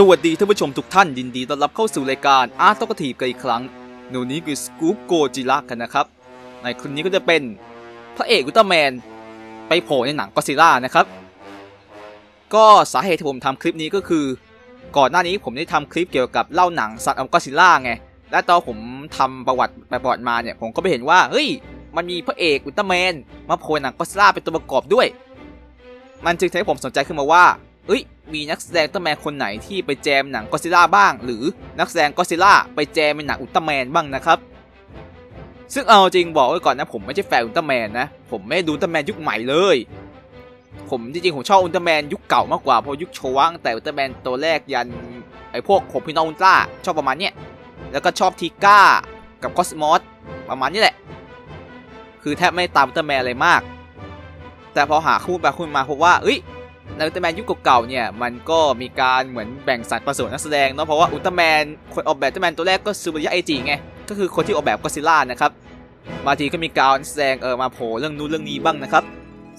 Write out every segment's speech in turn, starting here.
สวัสดีท่านผู้ชมทุกท่านยินดีต้อนรับเข้าสู่รายการอาร์ตตกทีกันอีกครั้งหนูนี้คือสกู๊ปโกจิระกันนะครับ ในคลิปนี้ก็จะเป็นพระเอกอุลตร้าแมน ไปโผล่ในหนังก็ซิล่านะครับ ก็สาเหตุที่ผมทำคลิปนี้ก็คือ ก่อนหน้านี้ผมได้ทำคลิปเกี่ยวกับเล่าหนังสัตว์อก็ซิล่าไง และตอนผมทำประวัติประวัติมาเนี่ยผมก็ไปเห็นว่าเฮ้ยมันมีพระเอกอุลตร้าแมนมาโผล่หนังก็ซิล่าเป็นตัวประกอบด้วย มันจึงทำให้ผมสนใจขึ้นมาว่า เอ้ย มีนักแสดงอุลตร้าแมนคนไหนที่ไปแจมหนังก็อดซิลล่าบ้าง หรือนักแสดงก็อดซิลล่าไปแจมเป็นหนังอุลตร้าแมนบ้างนะครับ ซึ่งเอาจริงบอกไว้ก่อนนะ ผมไม่ใช่แฟนอุลตร้าแมนนะ ผมไม่ดูอุลตร้าแมนยุคใหม่เลย ผมจริงๆผมชอบอุลตร้าแมนยุคเก่ามากกว่าพวกยุคโชวะตั้งแต่อุลตร้าแมนตัวแรกยันไอพวกผมพี่น้องอุลตร้าชอบประมาณเนี้ยแล้วก็ชอบทีก้ากับคอสมอสประมาณนี้แหละ คือแทบไม่ตามอุลตร้าแมนอะไรมาก แต่พอหาคู่ไปคู่มาพบว่าเอ้ย ในอุลตร้าแมนยุคเก่าๆเนี่ยมันก็มีการเหมือนแบ่งสรรปันส่วนนักแสดงเนาะเพราะว่าอุลตร้าแมนคนออกแบบอุลตร้าแมนตัวแรกก็สึบุรายะเอจิไงก็คือคนที่ออกแบบก็อดซิลล่านะครับบางทีก็มีการนักแสดงเออมาโผล่เรื่องนู้นเรื่องนี้บ้างนะครับ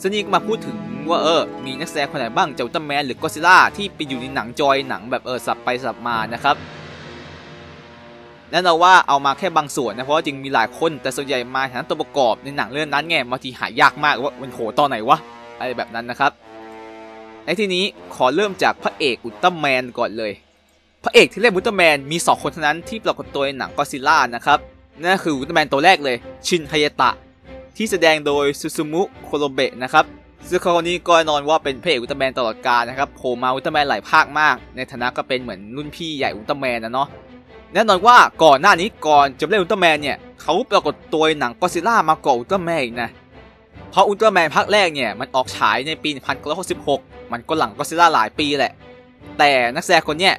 ซึ่งนี่ก็มาพูดถึงว่าเออมีนักแสดงคนไหนบ้างเจ้าอุลตร้าแมนหรือก็อดซิลล่าที่ไปอยู่ในหนังจอยหนังแบบเออสลับไปสลับมานะครับแน่นอนว่าเอามาแค่บางส่วนนะเพราะจริงมีหลายคนแต่ส่วนใหญ่มาฐานตัวประกอบในหนังเรื่องนั้นไงบางทีหายากมากว่ามันโหตอนไหนวะอะไรแบบนั้นนะครับ ในที่นี้ขอเริ่มจากพระเอกอุลตร้าแมนก่อนเลย พระเอกที่เล่นอุลตร้าแมนมี 2 คนเท่านั้นที่ปรากฏตัวในหนังก็ซิล่านะครับนั่นคืออุลตร้าแมนตัวแรกเลยชินฮายตะ ที่แสดงโดยซูซูมุโคโรเบะนะครับซึ่งเขาคนนี้ก็แน่นอนว่าเป็นพระเอกอุลตร้าแมนตลอดกาลนะครับโผล่มาอุลตร้าแมนหลายภาคมาก ในฐานะก็เป็นเหมือนรุ่นพี่ใหญ่อุลตร้าแมนนะเนาะแน่นอนว่าก่อนหน้านี้ก่อนจะเล่นอุลตร้าแมนเนี่ยเขาปรากฏตัวในหนังก็ซิล่ามาก่อนอุลตร้าแมนอีกนะเพราะอุลตร้าแมนภาคแรกเนี่ยมันออกฉายในปี 1966 มันก็หลังก็ซิล่าหลายปีแหละ แต่นักแสดงคนเนี้ย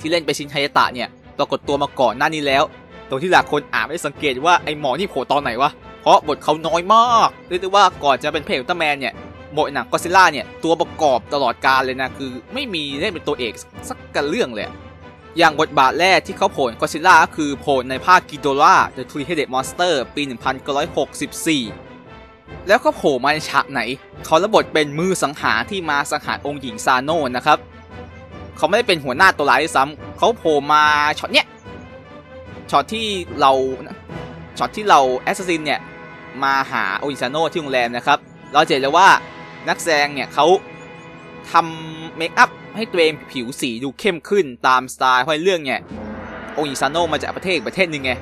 ที่เล่นเป็นชินไฮยตะเนี่ยปรากฏตัวมาก่อนหน้านี้แล้ว ตรงที่หลายคนอาจไม่สังเกตว่าไอหมอนี่โผล่ตอนไหนวะ เพราะบทเขาน้อยมากเรียกได้ว่าก่อนจะเป็นเพลอุลตร้าแมนเนี่ยบทหนังก็ซิล่าเนี่ยตัวประกอบตลอดกาลเลยนะคือ ไม่มีเล่นเป็นตัวเอกสักกันเรื่องเลยอย่างบทบาทแรกที่เขาโผล่ก็ซิล่าก็คือโผล่ในภาคกิโดล่า The Three-Headed Monster ปี 1964 แล้วก็โผล่มาในฉากไหน เขารับบทเป็นมือสังหารที่มาสังหารองค์หญิงซาโน่นะครับ เขาไม่ได้เป็นหัวหน้าตัวร้ายด้วยซ้ำเขาโผล่มาช็อตเนี้ย ช็อตที่เรา ช็อตที่เหล่า assassin เนี่ยมาหาองค์หญิงซาโน่ที่โรงแรมนะครับ เราเห็นเลยว่านักแสดงเนี่ยเขาทำเมคอัพให้ตัวเองผิวสีดูเข้มขึ้นตามสไตล์เพราะเรื่องเนี่ยโออิซาโน่มาจากประเทศประเทศหนึ่งไง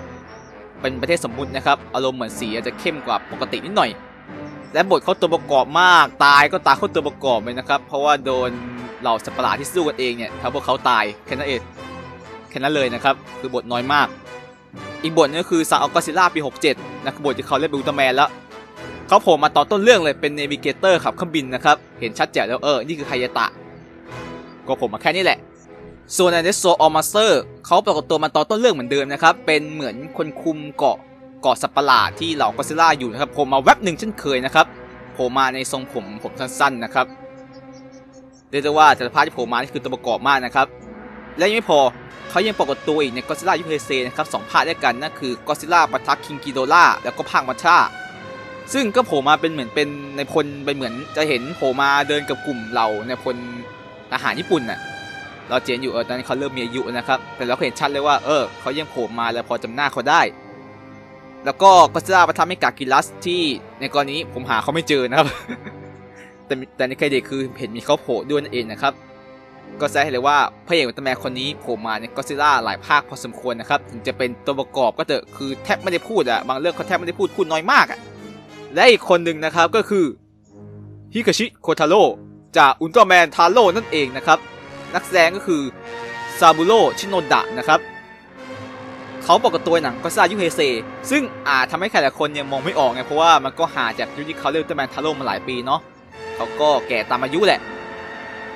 เป็นประเทศสมมุตินะครับ อารมณ์เหมือนสีอาจจะเข้มกว่าปกตินิดหน่อย และบทเขาตัวประกอบมาก ตายก็ตายเขาตัวประกอบเลยนะครับ เพราะว่าโดนเหล่าสัตว์ประหลาดที่สู้กันเองเนี่ยทำพวกเขาตายแค่นั้นเองแค่นั้นเลยนะครับ คือบทน้อยมาก อีกบทนึงก็คือซาอัลกอซิล่าปี 67 นะบทที่เขาเล่นเป็นอุลตร้าแมนแล้วเขาโผล่มาแต่ต้นเรื่องเลยเป็น navigator ขับเครื่องบินนะครับ เห็นชัดแจ๋วแล้วเออ นี่คือฮายาตะ ก็ผมมาแค่นี้แหละส่วนใน Destroy All Monsters เขาปรากฏตัวมาแต่ต้นเรื่องเหมือนเดิมนะครับ เป็นเหมือนคนคุมเกาะ เกาะสัตว์ประหลาดที่เหล่ากอซิล่าอยู่นะครับโผล่มาแวบหนึ่งเช่นเคยนะครับโผล่มาในทรงผมผมสั้นๆนะครับเรียกได้ว่าแต่ละภาคที่โผล่มานี่คือตัวประกอบมากนะครับ และยังไม่พอเขายังปรากฏตัวอีกในก็ซิล่ายุคเฮเซนะครับสองภาคด้วยกันนั่นคือก็ซิล่าปะทะ King Ghidorah แล้วก็ภาค Mothra ซึ่งก็โผล่มาเป็นเหมือนเป็นนายพลไปเหมือนจะเห็นโผล่มาเดินกับกลุ่มเหล่านายพลทหารญี่ปุ่นน่ะเราเห็นอยู่เออตอนนี้เขาเริ่มมีอายุนะครับ แต่เราเห็นชัดเลยว่าเออเขายังโผล่มาแล้วพอจำหน้าเขาได้ แล้วก็ก็ซิล่าปะทะ Megaguirus ที่ในกรณีผมหาเขาไม่เจอนะครับ แต่แต่ในเครดิตคือเห็นมีเขาโผล่ด้วยนั่นเองนะครับ ก็แสดงเลยว่าพระเอกอุลตร้าแมนคนนี้โผล่มาในก็ซิล่าหลายภาคพอสมควรนะครับ ถึงจะเป็นตัวประกอบก็เถอะคือแทบไม่ได้พูดอะบางเรื่องเขาแทบไม่ได้พูดพูดน้อยมากอะและอีกคนหนึ่งนะครับก็คือฮิคาชิโคทาโร่จากอุลตร้าแมนทาโร่นั่นเองนะครับ นักแสดงก็คือซาบุโร่ชิโนดะนะครับ เขาปรากฏตัวหนังก็ซิล่ายุเฮเซซึ่งอาจทำให้ใครหลายคนยังมองไม่ออกไงเพราะว่ามันก็ห่างจากยุคที่เขาเล่นอุลตร้าแมนทาโร่มาหลายปีเนาะเขาก็แก่ตามอายุแหละ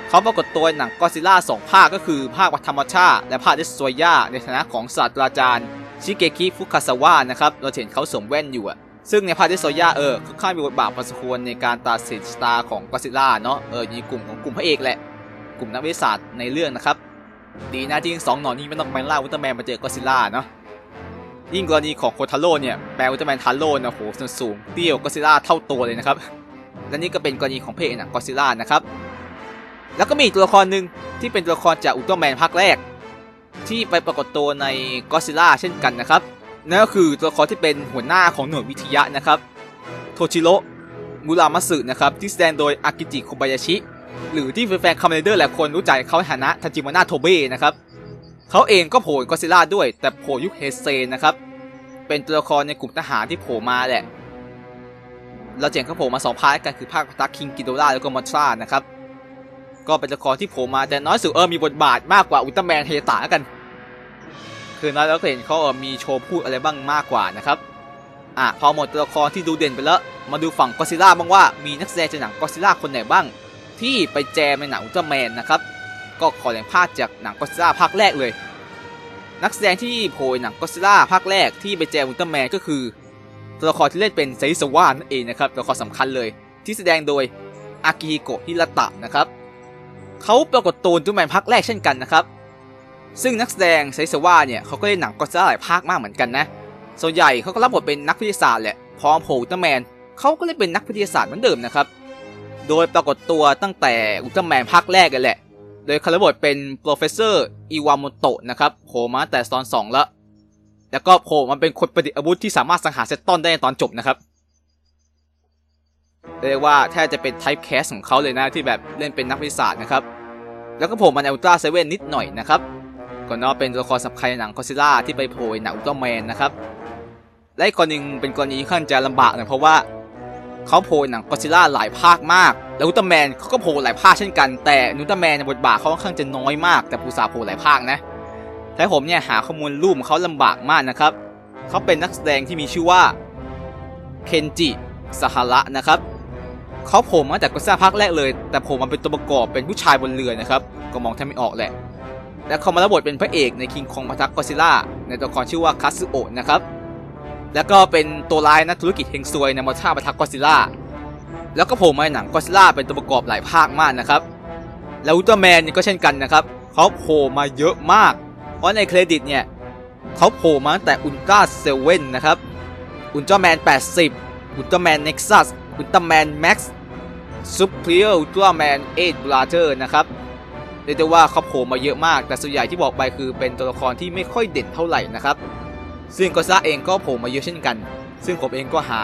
เขาปรากฏตัวหนังก็ซิล่าสองภาคก็คือภาค Mothra และภาค Destoroyah ในฐานะของศาสตราจารย์ ชิเกคิฟุคาซาวะนะครับเราเห็นเขาสวมแว่นอยู่อะซึ่งในภาค Destoroyah เออค่อนข้างมีบทบาทพอสมควรในการตัดสินชะตาของก็ซิล่าเนาะเออในกลุ่มของกลุ่มพระเอกแหละ กลุ่มนักวิทยาศาสตร์ในเรื่องนะครับดีนะที่ทั้งสองหนอนนี้ไม่ต้องไปล่าอุลตร้าแมนมาเจอก็ซิล่าเนาะ ยิ่งกรณีของโคทาโร่เนี่ยแปลงอุลตร้าแมนทาโร่นะโหส่วนสูงเตี้ยวก็ซิล่าเท่าตัวเลยนะครับ และนี่ก็เป็นกรณีของเพจหนังก็ซิล่านะครับ แล้วก็มีตัวละครหนึ่งที่เป็นตัวละครจากอุลตร้าแมนภาคแรก ที่ไปปรากฏตัวในก็ซิล่าเช่นกันนะครับนั่นก็คือตัวละครที่เป็นหัวหน้าของหน่วยวิทยะนะครับโทชิโร่มูรามัตสึนะครับที่แสดงโดยอากิจิโคบายาชิ หรือที่แฟนๆคาเมนไรเดอร์หลายคนรู้จักเขาในฐานะทันจิมานาโทเบะนะครับ เขาเองก็โผล่ก็ซิล่าด้วย แต่โผล่ยุคเฮเซนะครับ เป็นตัวละครในกลุ่มทหารที่โผล่มาแหละ เราเจ๋งเขาโผล่มาสองภาคกันคือภาคตักคิงกิโดราแล้วก็มอทรานะครับ ก็เป็นตัวละครที่โผล่มาแต่น้อยสุดเออมีบทบาทมากกว่าอุลตร้าแมนเฮตากัน คือน้อยแล้วก็เห็นเขาเออมีโชว์พูดอะไรบ้างมากกว่านะครับอะพอหมดตัวละครที่ดูเด่นไปแล้ว มาดูฝั่งก็ซิล่าบ้างว่ามีนักแสดงจากหนังก็ซิล่าคนไหนบ้าง ที่ไปแจมในหนังอุลตร้าแมนนะครับ ก็ขอแหล่งภาคจากหนังก็ซิล่าภาคแรกเลย นักแสดงที่โผล่หนังก็ซิล่าภาคแรกที่ไปแจมอุลตร้าแมนก็คือ ตัวละครที่เล่นเป็นไซสวานั่นเองนะครับตัวละครสำคัญเลย ที่แสดงโดยอากิฮิโกะฮิระตะนะครับเขาปรากฏตัวอุลตร้าแมนภาคแรกเช่นกันนะครับ ซึ่งนักแสดงไซสวาเนี่ยเขาก็เล่นหนังก็ซิล่าหลายภาคมากเหมือนกันนะส่วนใหญ่เขาก็รับบทเป็นนักวิทยาศาสตร์แหละพร้อมโผล่อุลตร้าแมนเขาก็เล่นเป็นนักวิทยาศาสตร์เหมือนเดิมนะครับ โดยปรากฏตัวตั้งแต่อุลตร้าแมนภาคแรกกันแหละ โดยเขารับบทเป็น professor อิวามโตะนะครับโผล่มาแต่ตอนสองแล้ว แล้วก็โผล่มาเป็นคนประดิษฐ์อาวุธที่สามารถสังหารเซตตอนได้ในตอนจบนะครับ เรียกว่าแทบจะเป็น type cast ของเขาเลยนะที่แบบเล่นเป็นนักวิทยาศาสตร์นะครับ แล้วก็โผล่มาในอุลตร้าเซเว่นนิดหน่อยนะครับก่อนนอเป็นตัวละครสำคัญในหนังคอซิล่าที่ไปโผล่ในหนังอุลตร้าแมนนะครับและอีกคนหนึ่งเป็นกรณีค่อนจะลำบากหน่อยเพราะว่าเขาโผล่หนังก็ซิล่าหลายภาคมาก แล้วอุลตร้าแมนเขาก็โผล่หลายภาคเช่นกัน แต่อุลตร้าแมนบทบาทเขาค่อนข้างจะน้อยมาก แต่ปูซาโผล่หลายภาคนะแต่ผมเนี่ยหาข้อมูลรูปเขาลำบากมากนะครับ เขาเป็นนักแสดงที่มีชื่อว่าเคนจิสหระนะครับเขาโผล่มาจากก็ซ่าภาคแรกเลย แต่ผล่มาเป็นตัวประกอบเป็นผู้ชายบนเรือนะครับ ก็มองแทบไม่ออกแหละ และเขามารับบทเป็นพระเอกในคิงคองพัทักก็ซิล่าในตัวละครชื่อว่าคัตสึโอะนะครับ แล้วก็เป็นตัวร้ายนักธุรกิจเฮงซวยในมอท่าปะทักก็ซิล่า แล้วก็โผล่มาในหนังก็ซิล่าเป็นตัวประกอบหลายภาคมากนะครับ แล้วอุลตร้าแมนก็เช่นกันนะครับเขาโผล่มาเยอะมาก เพราะในเครดิตเนี่ยเขาโผล่มาตั้งแต่อุลตร้าเซเว่นนะครับอุลตร้าแมน 80 อุลตร้าแมนเน็กซัส อุลตร้าแมนแม็กซ์ซูเปอร์อุลตร้าแมนเอ็ดบราเธอร์นะครับเรียกได้ว่าเขาโผล่มาเยอะมาก แต่ส่วนใหญ่ที่บอกไปคือเป็นตัวละครที่ไม่ค่อยเด่นเท่าไหร่นะครับ ซึ่งก็ซ่าเองก็โผล่มาเยอะเช่นกัน ซึ่งผมเองก็หา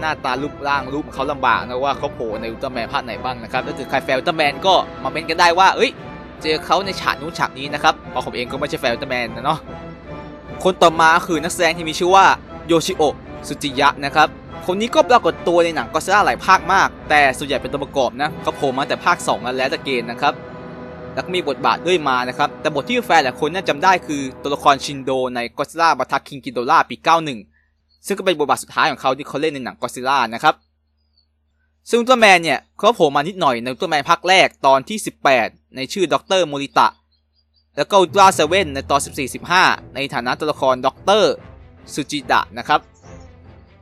หน้าตารูปร่างรูปเขาลำบากนะว่าเขาโผล่ในอุลตร้าแมนภาคไหนบ้างนะครับถ้าเกิดใครแฟนอุลตร้าแมนก็มาคอมเมนต์กันได้ว่าเอ้ยเจอเขาในฉากนู้นฉากนี้นะครับเพราะผมเองก็ไม่ใช่แฟนอุลตร้าแมนนะเนาะคนต่อมาคือนักแสดงที่มีชื่อว่าโยชิโอะสุจิยะนะครับคนนี้ก็ปรากฏตัวในหนังก็ซ่าหลายภาคมาก แต่ส่วนใหญ่เป็นตัวประกอบนะเขาโผล่มาแต่ภาค2แล้วแล้วแต่เกณฑ์นะครับแล้วก็มีบทบาทด้วยมานะครับ แต่บทที่แฟนหลายคนน่าจำได้คือตัวละครชินโดในก็ซ่าบัตทัก King Ghidorah ปี 91 ซึ่งก็เป็นบทบาทสุดท้ายของเขาที่เขาเล่นในหนังก็ซิล่านะครับ ซึ่งอุลตร้าแมนเนี่ยเขาโผล่มานิดหน่อยในอุลตร้าแมนภาคแรกตอนที่ 18 ในชื่อด็อกเตอร์โมริตะ แล้วก็อุลตร้าเซเว่นในตอน 14-15 ในฐานะตัวละครด็อกเตอร์สุจิดะนะครับ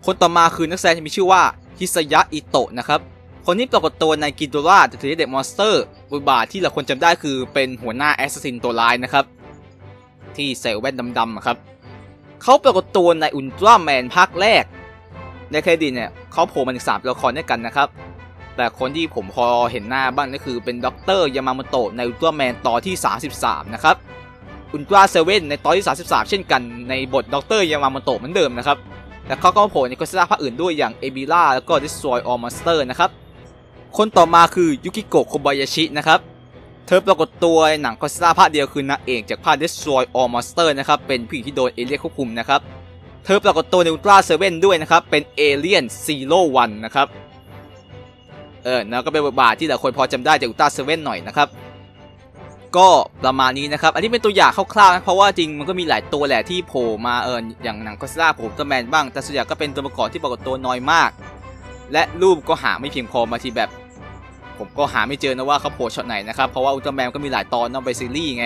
คนต่อมาคือนักแสดงที่มีชื่อว่าฮิสยะอิโตะนะครับ คนนี้ปรากฏตัวใน Ghidorah The Three-Headed Monster บทบาทที่เราคนจำได้คือเป็นหัวหน้า assassin ตัวร้ายนะครับ ที่ใส่แว่นดำๆครับ เขาปรากฏตัวในอุลตร้าแมนภาคแรก ในเครดิตเนี่ยเขาโผล่มาถึงสามตัวละครด้วยกันนะครับ แต่คนที่ผมพอเห็นหน้าบ้างก็คือเป็นด็อกเตอร์ยามาโมโตะในอุลตร้าแมนตอนที่ 33 นะครับอุลตร้าเซเว่นในตอนที่ 33 เช่นกันในบทด็อกเตอร์ยามาโมโตะเหมือนเดิมนะครับ แต่เขาก็โผล่ในก็ซิล่าภาคอื่นด้วยอย่าง Ebirah แล้วก็ Destroy All Monster นะครับ คนต่อมาคือยุกิโกะโคบายาชินะครับ เธอปรากฏตัวในหนังก็ซิล่าภาคเดียวคือนางเอกจากภาค Destroy All Monster นะครับ เป็นผู้หญิงที่โดนเอเลี่ยนควบคุมนะครับ เธอปรากฏตัวในอุลตร้าเซเว่นด้วยนะครับ เป็นเอเลี่ยนซีโร่วันนะครับ เออแล้วก็เป็นบทบาทที่หลายคนพอจำได้จากอุลตร้าเซเว่นหน่อยนะครับ ก็ประมาณนี้นะครับ อันนี้เป็นตัวอย่างคร่าวๆนะเพราะว่าจริงมันก็มีหลายตัวแหละที่โผล่มาเอออย่างหนังก็ซิล่าโผล่อุลตร้าแมนบ้าง แต่ส่วนใหญ่ก็เป็นตัวประกอบที่ปรากฏตัวน้อยมาก และรูปก็หาไม่เพียงพอมาทีแบบ ผมก็หาไม่เจอนะว่าเขาโผล่ช็อตไหนนะครับ เพราะว่าอุลตร้าแมนก็มีหลายตอนนอกไปซีรีส์ไง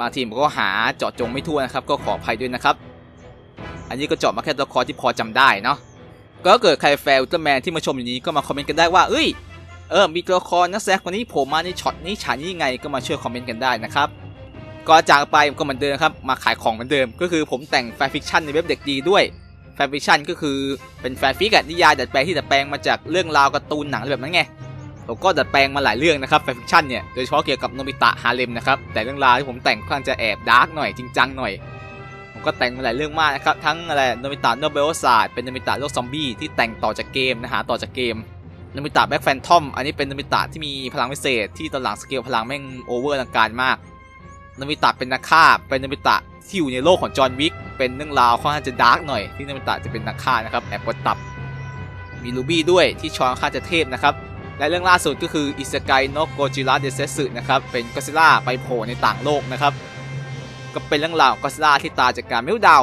บางทีผมก็หาเจาะจงไม่ทั่วนะครับ ก็ขออภัยด้วยนะครับ อันนี้ก็เจาะมาแค่ตัวละครที่พอจำได้เนาะก็เกิดใครแฟนอุลตร้าแมนที่มาชมอยู่นี้ก็มาคอมเมนต์กันได้ว่าเอ้ยเออมีตัวละครนักแสดงคนนี้โผล่มาในช็อตนี้ฉากนี้ยังไงก็มาช่วยคอมเมนต์กันได้นะครับก็จากไปก็เหมือนเดิมครับมาขายของเหมือนเดิม ก็คือผมแต่ง fan fiction ในเว็บเด็กดีด้วย fan fiction ก็คือเป็นแฟนฟิกอะนิยายดัดแปลงที่ดัดแปลงมาจากเรื่องราวการ์ตูนหนังอะไรแบบนั้นไงผผมก็ดัดแปลงมาหลายเรื่องนะครับ fanfiction เนี่ยโดยเฉพาะเกี่ยวกับโนบิตะฮาเลมนะครับแต่เรื่องราวที่ผมแต่งค่อนข้างจะแอบ dark หน่อยจริงจังหน่อยผมก็แต่งมาหลายเรื่องมากนะครับทั้งอะไรโนบิตะ no Biohazard เป็นโนบิตะโลกซอมบี้ที่แต่งต่อจากเกมนะฮะต่อจากเกมโนบิตะ Black Phantom อันนี้เป็นโนบิตะที่มีพลังพิเศษที่ตอนหลังสเกลพลังแม่ง over ลังการมาก โนบิตะเป็นนักฆ่าเป็นโนบิตะที่อยู่ในโลกของ John Wick เป็นเรื่องราวค่อนข้างจะ dark หน่อยที่โนบิตะจะเป็นนักฆ่านะครับแอบกดตับมีลูบี้ด้วยที่ชอนค่อนข้าจะเทพนะครับและเรื่องล่าสุดก็คืออิสกายโนโกจิระเดเซสึนะครับเป็นก็ซิล่าไปโผล่ในต่างโลกนะครับก็เป็นเรื่องราวของก็ซิล่าที่ตาจากการเมลดาว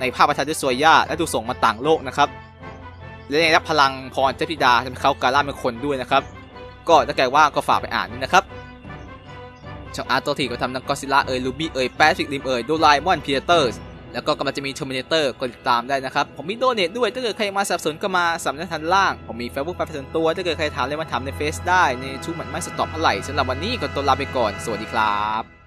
ในภาพประทับด้วยสวยย่าและถูกส่งมาต่างโลกนะครับและยังได้รับพลังพรเทพธิดาทำให้เขากลายร่างเป็นคนด้วยนะครับ ก็ถ้าเกิดว่าก็ฝากไปอ่านนะครับ ช่องอาร์ตตัวทีก็ทำนังกอซิล่าเอ่ยลูบี้เอ่ยแปซิกริมเอ่ยโดไลมอนพีเตอร์สแล้วก็กำลังจะมีเทอร์มินเตอร์กดติดตามได้นะครับ ผมมีโดเนทด้วย ถ้าเกิดใครมาสับสนก็มาสำนักทันล่าง ผมมีเฟซบุ๊กแฟนส่วนตัว ถ้าเกิดใครถามเลยมาถามในเฟซได้ ในชูมันไม่สต็อปเท่าไหร่สำหรับวันนี้ก็ตัวลาไปก่อน สวัสดีครับ